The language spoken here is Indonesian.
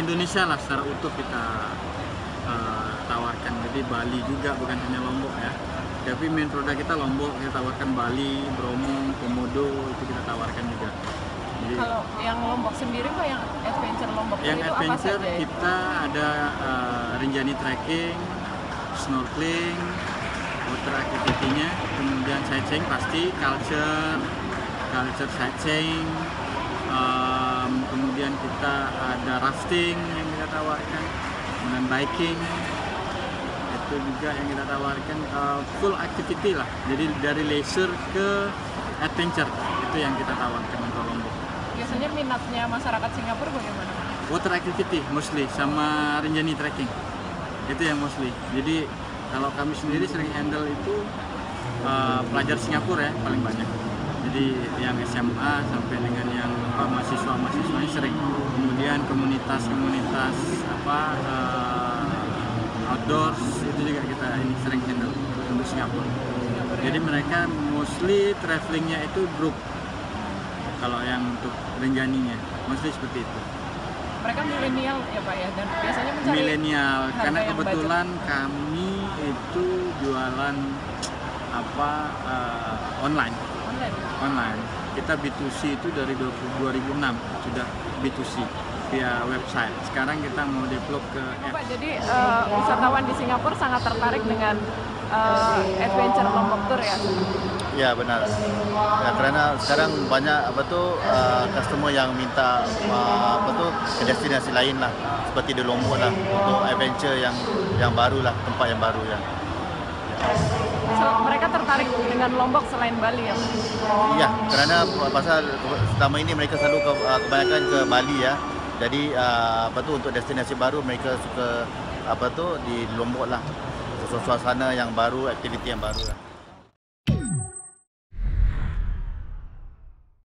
Indonesia lah secara utuh kita uh, tawarkan. Jadi Bali juga bukan hanya Lombok ya. Tapi main produk kita Lombok, kita tawarkan Bali, Bromo, Komodo itu kita tawarkan juga. Jadi Kalau yang Lombok sendiri Pak, yang adventure Lombok yang itu apa adventure saja? ya? kita ada uh, Rinjani trekking, snorkeling, water activity-nya, kemudian sightseeing pasti, culture, culture sightseeing, kita ada rafting yang kita tawarkan, kemudian biking, itu juga yang kita tawarkan uh, full activity lah, jadi dari leisure ke adventure itu yang kita tawarkan untuk Lombok. Biasanya minatnya masyarakat Singapura bagaimana? water activity mostly sama Rinjani trekking. Itu yang mostly. Jadi kalau kami sendiri sering handle itu uh, pelajar Singapura ya paling banyak. Jadi yang SMA sampai dengan yang apa, mahasiswa mahasiswanya sering kemudian komunitas-komunitas apa uh, outdoors itu juga kita ini sering handle untuk Singapura. Jadi mereka mostly travelingnya itu grup kalau yang untuk Rinjaninya mostly seperti itu. Mereka milenial ya Pak ya, dan biasanya mencari milenial karena kebetulan kami itu jualan apa eh, online. Online. online. Kita B2C itu dari 20 2006 sudah B2C via website sekarang kita mau develop ke app Pak, jadi eh, wisatawan di Singapura sangat tertarik dengan eh, adventure Lombok Tour ya? Ya benar. Ya karena sekarang banyak apa tuh uh, customer yang minta uh, apa tuh ke destinasi lain lah seperti di Lombok lah untuk adventure yang yang baru lah tempat yang baru ya. So, mereka tertarik dengan Lombok selain Bali ya? Iya, kerana pasal selama ini mereka selalu ke, uh, kebanyakan ke Bali ya. Jadi uh, apa tu untuk destinasi baru mereka suka apa tu di Lombok lah. Suasana yang baru, aktiviti yang baru lah.